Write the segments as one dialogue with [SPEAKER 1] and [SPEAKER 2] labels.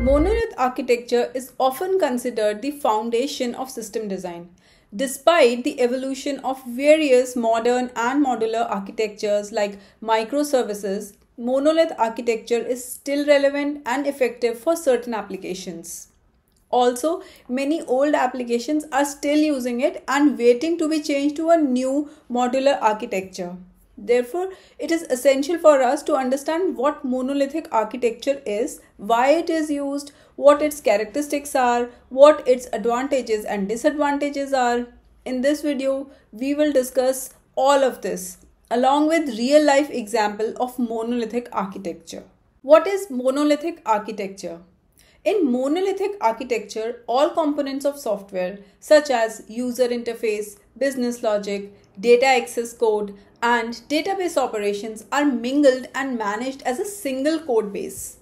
[SPEAKER 1] Monolith architecture is often considered the foundation of system design. Despite the evolution of various modern and modular architectures like microservices, monolith architecture is still relevant and effective for certain applications. Also, many old applications are still using it and waiting to be changed to a new modular architecture. Therefore, it is essential for us to understand what monolithic architecture is, why it is used, what its characteristics are, what its advantages and disadvantages are. In this video, we will discuss all of this along with real life example of monolithic architecture. What is monolithic architecture? In monolithic architecture, all components of software such as user interface, business logic, data access code, and database operations are mingled and managed as a single code base.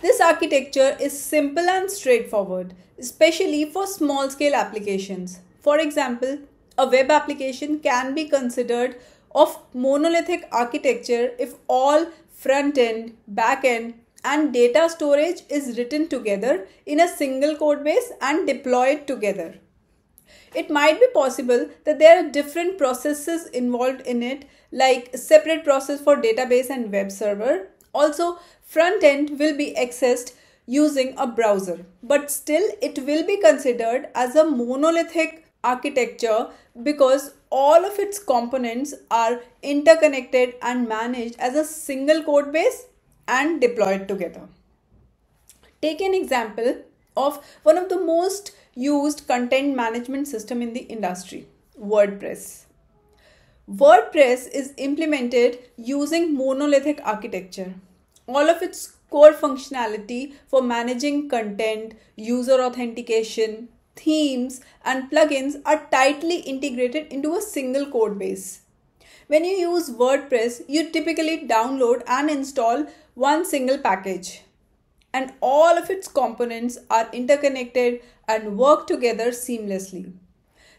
[SPEAKER 1] This architecture is simple and straightforward, especially for small scale applications. For example, a web application can be considered of monolithic architecture if all front end, back end, and data storage is written together in a single code base and deployed together. It might be possible that there are different processes involved in it, like separate process for database and web server. Also, front end will be accessed using a browser, but still it will be considered as a monolithic architecture because all of its components are interconnected and managed as a single code base and deployed together. Take an example of one of the most used content management system in the industry, WordPress. WordPress is implemented using monolithic architecture. All of its core functionality for managing content, user authentication, themes, and plugins are tightly integrated into a single code base. When you use WordPress, you typically download and install one single package and all of its components are interconnected and work together seamlessly.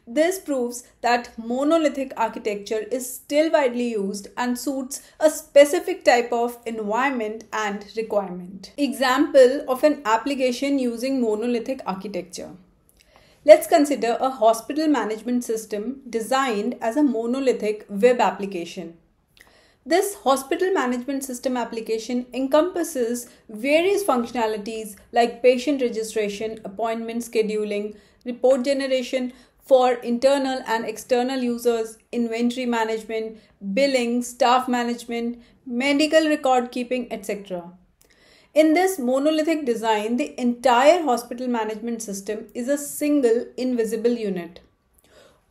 [SPEAKER 1] This proves that monolithic architecture is still widely used and suits a specific type of environment and requirement. Example of an application using monolithic architecture. Let's consider a hospital management system designed as a monolithic web application. This hospital management system application encompasses various functionalities like patient registration, appointment scheduling, report generation for internal and external users, inventory management, billing, staff management, medical record keeping, etc. In this monolithic design, the entire hospital management system is a single invisible unit.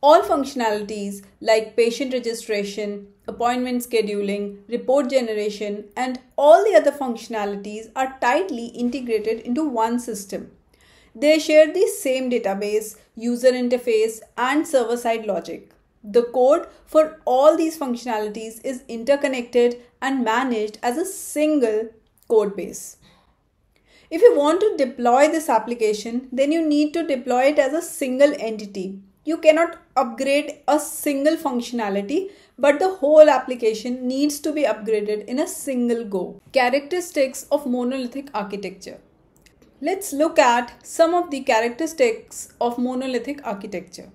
[SPEAKER 1] All functionalities like patient registration, appointment scheduling, report generation, and all the other functionalities are tightly integrated into one system. They share the same database, user interface, and server side logic. The code for all these functionalities is interconnected and managed as a single code base. If you want to deploy this application, then you need to deploy it as a single entity you cannot upgrade a single functionality but the whole application needs to be upgraded in a single go. Characteristics of monolithic architecture. Let's look at some of the characteristics of monolithic architecture.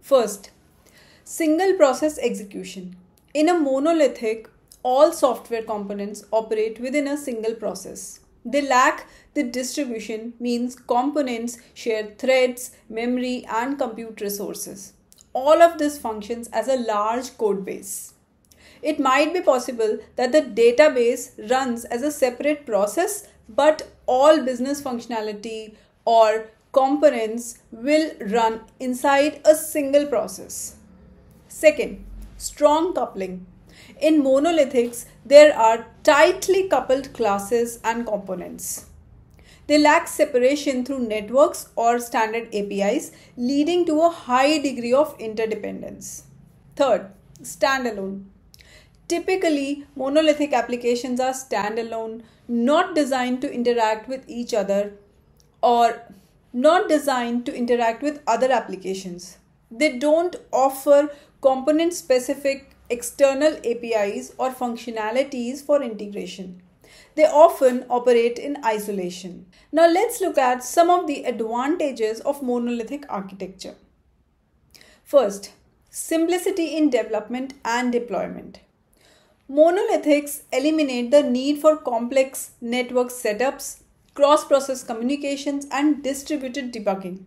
[SPEAKER 1] First, single process execution. In a monolithic, all software components operate within a single process. They lack the distribution means components share threads, memory and compute resources. All of this functions as a large code base. It might be possible that the database runs as a separate process but all business functionality or components will run inside a single process. Second, strong coupling. In monolithics, there are tightly coupled classes and components. They lack separation through networks or standard APIs, leading to a high degree of interdependence. Third, standalone. Typically, monolithic applications are standalone, not designed to interact with each other or not designed to interact with other applications. They don't offer component specific external APIs or functionalities for integration. they often operate in isolation. Now let's look at some of the advantages of monolithic architecture. First, simplicity in development and deployment. Monolithics eliminate the need for complex network setups, cross process communications, and distributed debugging.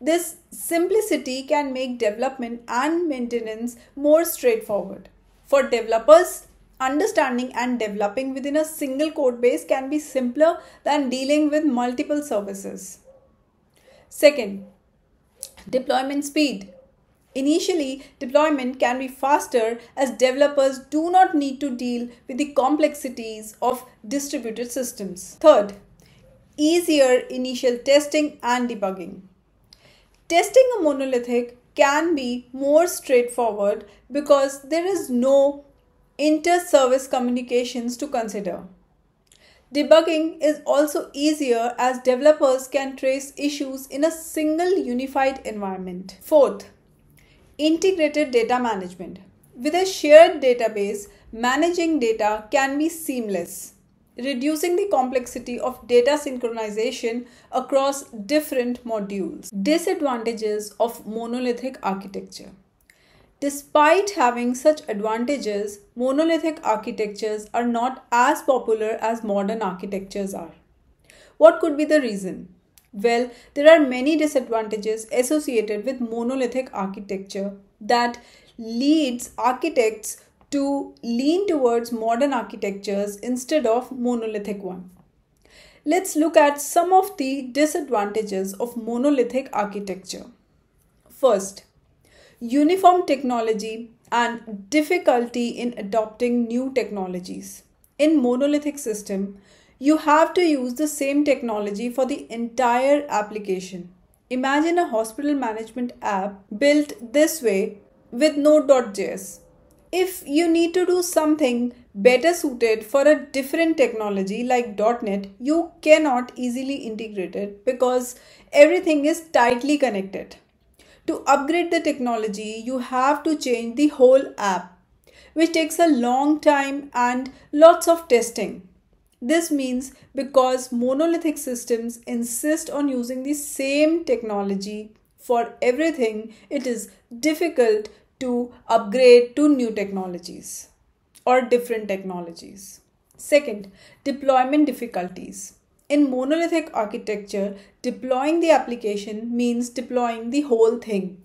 [SPEAKER 1] This simplicity can make development and maintenance more straightforward. For developers, understanding and developing within a single code base can be simpler than dealing with multiple services. Second, deployment speed. Initially, deployment can be faster as developers do not need to deal with the complexities of distributed systems. Third, easier initial testing and debugging. Testing a monolithic can be more straightforward because there is no inter-service communications to consider. Debugging is also easier as developers can trace issues in a single unified environment. Fourth, integrated data management. With a shared database, managing data can be seamless reducing the complexity of data synchronization across different modules. Disadvantages of monolithic architecture. Despite having such advantages, monolithic architectures are not as popular as modern architectures are. What could be the reason? Well, there are many disadvantages associated with monolithic architecture that leads architects to lean towards modern architectures instead of monolithic one. Let's look at some of the disadvantages of monolithic architecture. First, uniform technology and difficulty in adopting new technologies. In monolithic system, you have to use the same technology for the entire application. Imagine a hospital management app built this way with node.js if you need to do something better suited for a different technology like .NET, you cannot easily integrate it because everything is tightly connected. To upgrade the technology, you have to change the whole app, which takes a long time and lots of testing. This means because monolithic systems insist on using the same technology for everything, it is difficult to upgrade to new technologies or different technologies. Second, deployment difficulties. In monolithic architecture, deploying the application means deploying the whole thing,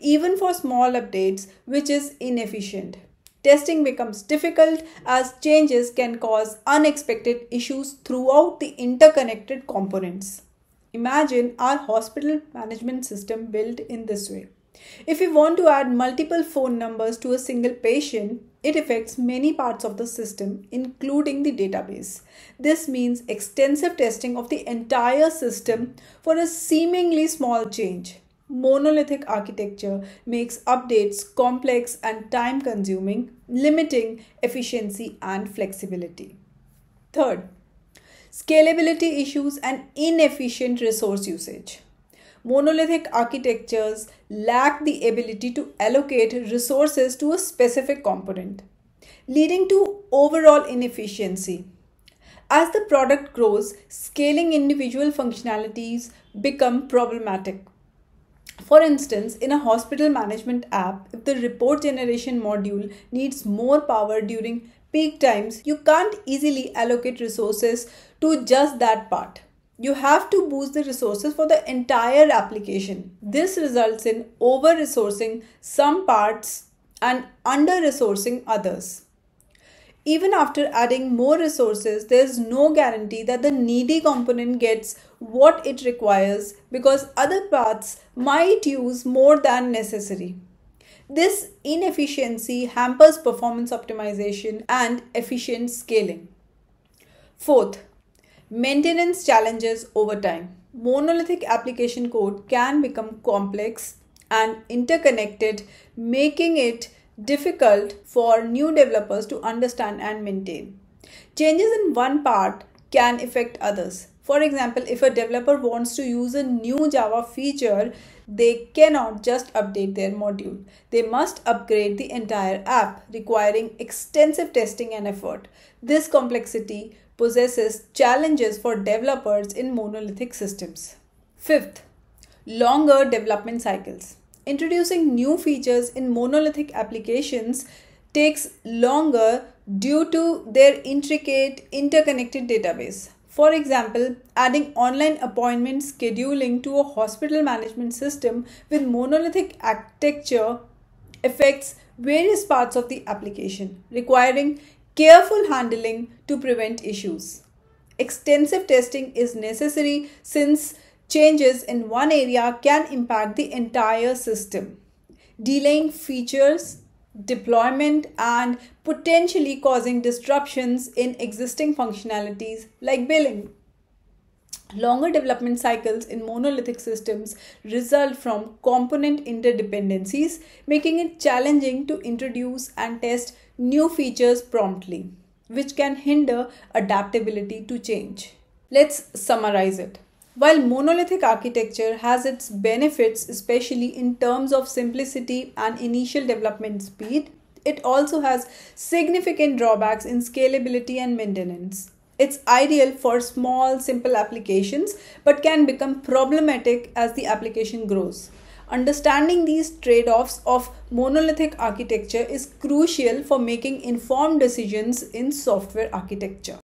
[SPEAKER 1] even for small updates, which is inefficient. Testing becomes difficult as changes can cause unexpected issues throughout the interconnected components. Imagine our hospital management system built in this way. If we want to add multiple phone numbers to a single patient, it affects many parts of the system, including the database. This means extensive testing of the entire system for a seemingly small change. Monolithic architecture makes updates complex and time consuming, limiting efficiency and flexibility. Third, scalability issues and inefficient resource usage monolithic architectures lack the ability to allocate resources to a specific component, leading to overall inefficiency. As the product grows, scaling individual functionalities become problematic. For instance, in a hospital management app, if the report generation module needs more power during peak times, you can't easily allocate resources to just that part you have to boost the resources for the entire application. This results in over resourcing some parts and under resourcing others. Even after adding more resources, there is no guarantee that the needy component gets what it requires because other parts might use more than necessary. This inefficiency hampers performance optimization and efficient scaling. Fourth, Maintenance challenges over time. Monolithic application code can become complex and interconnected, making it difficult for new developers to understand and maintain. Changes in one part can affect others. For example, if a developer wants to use a new Java feature, they cannot just update their module. They must upgrade the entire app, requiring extensive testing and effort. This complexity possesses challenges for developers in monolithic systems. Fifth, longer development cycles. Introducing new features in monolithic applications takes longer due to their intricate interconnected database. For example, adding online appointment scheduling to a hospital management system with monolithic architecture affects various parts of the application, requiring careful handling to prevent issues. Extensive testing is necessary since changes in one area can impact the entire system, delaying features deployment and potentially causing disruptions in existing functionalities like billing. Longer development cycles in monolithic systems result from component interdependencies, making it challenging to introduce and test new features promptly, which can hinder adaptability to change. Let's summarize it. While monolithic architecture has its benefits, especially in terms of simplicity and initial development speed, it also has significant drawbacks in scalability and maintenance. It's ideal for small, simple applications but can become problematic as the application grows. Understanding these trade offs of monolithic architecture is crucial for making informed decisions in software architecture.